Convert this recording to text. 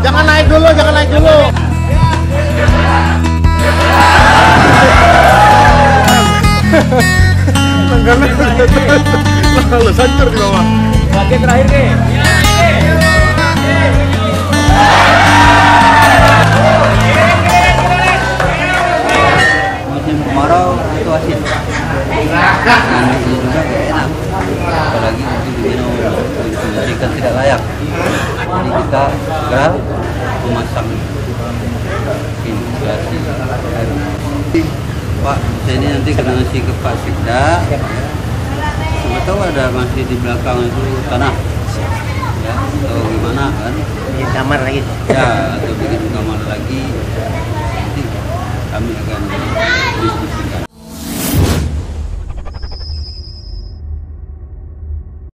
Jangan naik dulu, jangan naik dulu. Lalu hancur di bawah. Terakhir nih. musim kemarau itu asin juga enak apalagi ikan tidak layak jadi kita memasang air Pak saya ini nanti kena ngasih ke Pak Sikda siapa tahu ada masih di belakang itu tanah. Ya atau gimana kan? Di kamar lagi. ya atau bikin